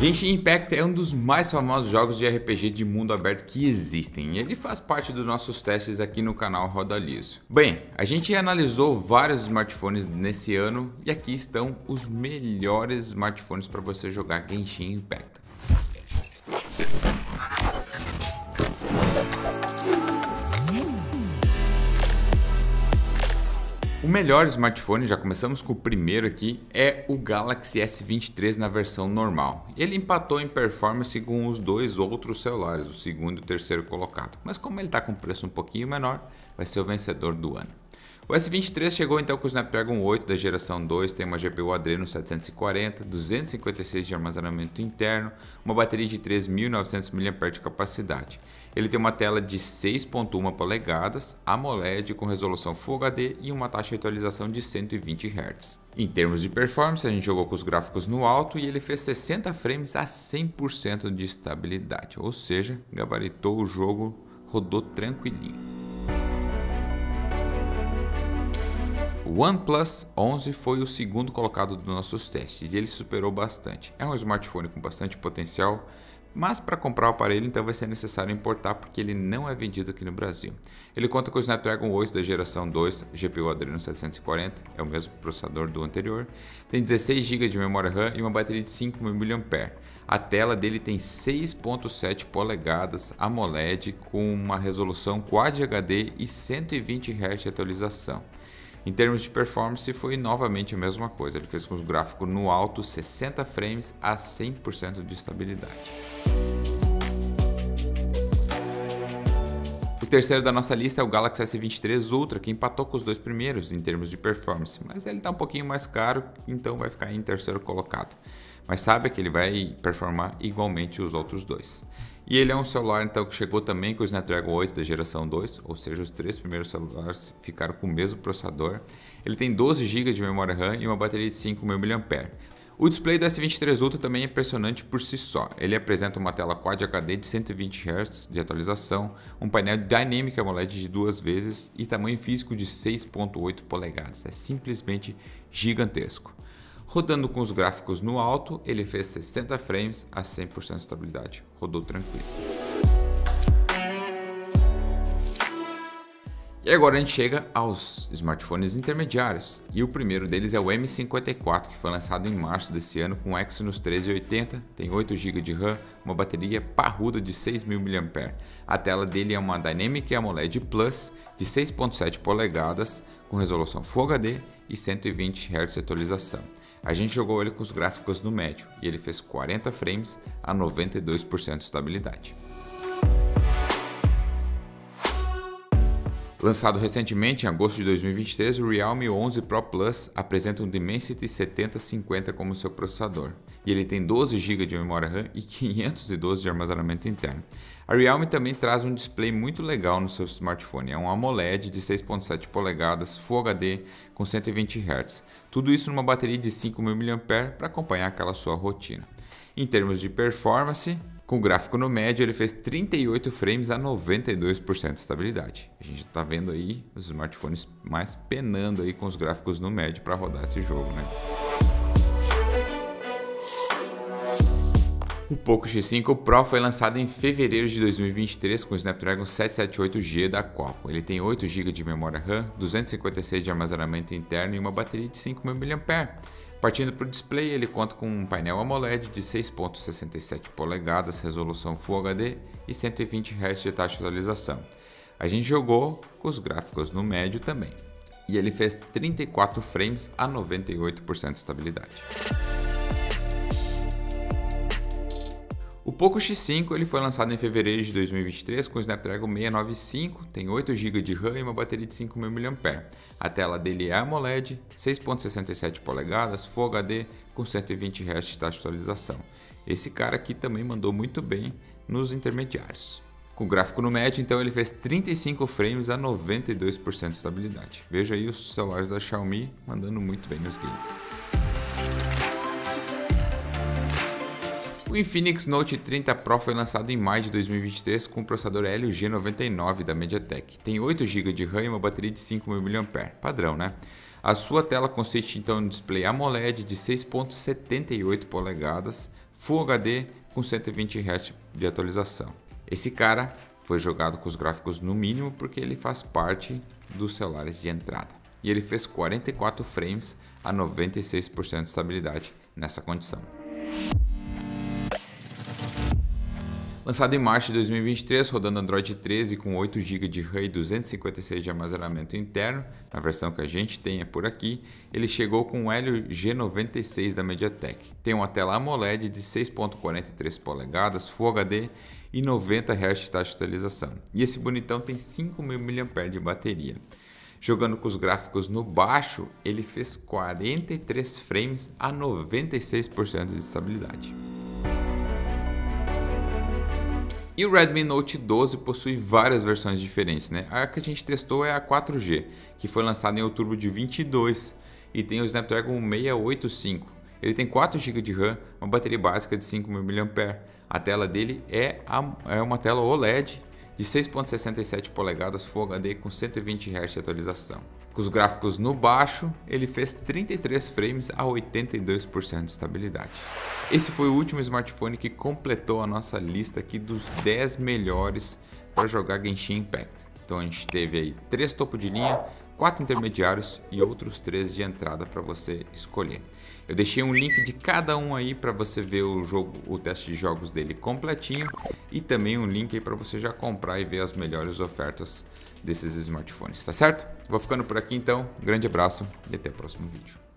Genshin Impact é um dos mais famosos jogos de RPG de mundo aberto que existem e ele faz parte dos nossos testes aqui no canal Roda Liso. Bem, a gente analisou vários smartphones nesse ano e aqui estão os melhores smartphones para você jogar Genshin Impact. O melhor smartphone, já começamos com o primeiro aqui, é o Galaxy S23 na versão normal. Ele empatou em performance com os dois outros celulares, o segundo e o terceiro colocado. Mas como ele está com preço um pouquinho menor, vai ser o vencedor do ano. O S23 chegou então com o Snapdragon 8 da geração 2, tem uma GPU Adreno 740, 256 de armazenamento interno, uma bateria de 3.900 mAh de capacidade. Ele tem uma tela de 6.1 polegadas, AMOLED com resolução Full HD e uma taxa de atualização de 120 Hz. Em termos de performance, a gente jogou com os gráficos no alto e ele fez 60 frames a 100% de estabilidade, ou seja, gabaritou o jogo, rodou tranquilinho. O OnePlus 11 foi o segundo colocado dos nossos testes e ele superou bastante. É um smartphone com bastante potencial, mas para comprar o aparelho então vai ser necessário importar porque ele não é vendido aqui no Brasil. Ele conta com o Snapdragon 8 da geração 2, GPU Adreno 740, é o mesmo processador do anterior, tem 16 GB de memória RAM e uma bateria de 5.000 mAh. A tela dele tem 6.7 polegadas AMOLED com uma resolução Quad HD e 120 Hz de atualização. Em termos de performance, foi novamente a mesma coisa. Ele fez com os gráficos no alto 60 frames a 100% de estabilidade. O terceiro da nossa lista é o Galaxy S23 Ultra, que empatou com os dois primeiros em termos de performance, mas ele está um pouquinho mais caro, então vai ficar em terceiro colocado. Mas sabe que ele vai performar igualmente os outros dois. E ele é um celular então que chegou também com o Snapdragon 8 da geração 2, ou seja, os três primeiros celulares ficaram com o mesmo processador. Ele tem 12 GB de memória RAM e uma bateria de 5.000 mAh. O display do S23 Ultra também é impressionante por si só. Ele apresenta uma tela Quad HD de 120 Hz de atualização, um painel Dynamic AMOLED de duas vezes e tamanho físico de 6.8 polegadas. É simplesmente gigantesco. Rodando com os gráficos no alto, ele fez 60 frames a 100% de estabilidade. Rodou tranquilo. E agora a gente chega aos smartphones intermediários. E o primeiro deles é o M54, que foi lançado em março desse ano com Exynos 1380, tem 8 GB de RAM, uma bateria parruda de 6.000 mAh. A tela dele é uma Dynamic AMOLED Plus de 6.7 polegadas, com resolução Full HD e 120 Hz de atualização. A gente jogou ele com os gráficos no médio e ele fez 40 frames a 92% de estabilidade. Lançado recentemente, em agosto de 2023, o Realme 11 Pro Plus apresenta um Dimensity 7050 como seu processador, e ele tem 12 GB de memória RAM e 512 de armazenamento interno. A Realme também traz um display muito legal no seu smartphone, é um AMOLED de 6.7 polegadas Full HD com 120 Hz, tudo isso numa bateria de 5.000 mAh para acompanhar aquela sua rotina. Em termos de performance, com o gráfico no médio, ele fez 38 frames a 92% de estabilidade. A gente está vendo aí os smartphones mais penando aí com os gráficos no médio para rodar esse jogo, né? O Poco X5 Pro foi lançado em fevereiro de 2023 com o Snapdragon 778G da Qualcomm. Ele tem 8 GB de memória RAM, 256 de armazenamento interno e uma bateria de 5.000 mAh. Partindo para o display, ele conta com um painel AMOLED de 6.67 polegadas, resolução Full HD e 120 Hz de taxa de atualização. A gente jogou com os gráficos no médio também. E ele fez 34 frames a 98% de estabilidade. O Poco X5 ele foi lançado em fevereiro de 2023 com o Snapdragon 695, tem 8 GB de RAM e uma bateria de 5.000 mAh. A tela dele é AMOLED, 6.67 polegadas, Full HD com 120 Hz de atualização. Esse cara aqui também mandou muito bem nos intermediários. Com o gráfico no médio, então ele fez 35 frames a 92% de estabilidade. Veja aí os celulares da Xiaomi mandando muito bem nos games. O Infinix Note 30 Pro foi lançado em maio de 2023 com o processador Helio G99 da MediaTek. Tem 8 GB de RAM e uma bateria de 5.000 mAh, padrão, né? A sua tela consiste então em um display AMOLED de 6.78 polegadas, Full HD com 120 Hz de atualização. Esse cara foi jogado com os gráficos no mínimo porque ele faz parte dos celulares de entrada. E ele fez 44 frames a 96% de estabilidade nessa condição. Lançado em março de 2023, rodando Android 13 com 8 GB de RAM e 256 de armazenamento interno, na versão que a gente tem é por aqui, ele chegou com o Helio G96 da MediaTek. Tem uma tela AMOLED de 6.43 polegadas, Full HD e 90 Hz de taxa de atualização. E esse bonitão tem 5.000 mAh de bateria. Jogando com os gráficos no baixo, ele fez 43 frames a 96% de estabilidade. E o Redmi Note 12 possui várias versões diferentes, né? A que a gente testou é a 4G, que foi lançada em outubro de 22 e tem o Snapdragon 685. Ele tem 4 GB de RAM, uma bateria básica de 5.000 mAh. A tela dele é, a, é uma tela OLED de 6.67 polegadas Full HD com 120 Hz de atualização. Com os gráficos no baixo, ele fez 33 frames a 82% de estabilidade. Esse foi o último smartphone que completou a nossa lista aqui dos 10 melhores para jogar Genshin Impact. Então a gente teve aí três topo de linha, quatro intermediários e outros três de entrada para você escolher. Eu deixei um link de cada um aí para você ver o jogo, o teste de jogos dele completinho e também um link aí para você já comprar e ver as melhores ofertas desses smartphones, tá certo? Vou ficando por aqui então, grande abraço e até o próximo vídeo.